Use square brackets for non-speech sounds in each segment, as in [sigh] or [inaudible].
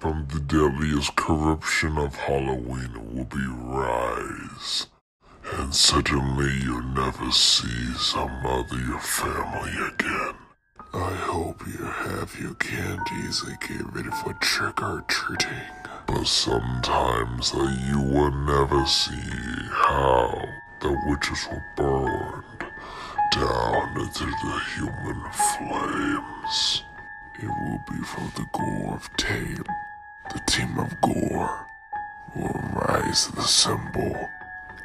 From the deadliest corruption of Halloween will be rise, and suddenly you'll never see some of your family again. I hope you have your candies they gave it for trick or treating. But sometimes uh, you will never see how the witches were burned down into the human flames. It will be from the gore of Tame. The team of Gore will rise the symbol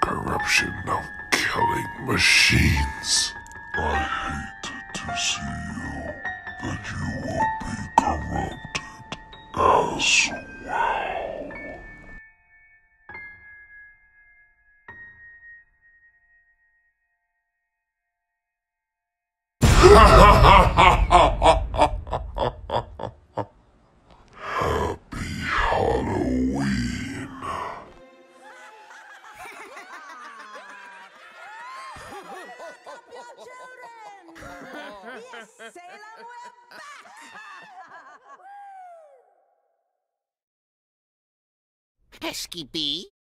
corruption of killing machines. I hate to see you, but you will be corrupted as well. Happy [laughs] yes, Salem, we're back! [laughs] Pesky bee,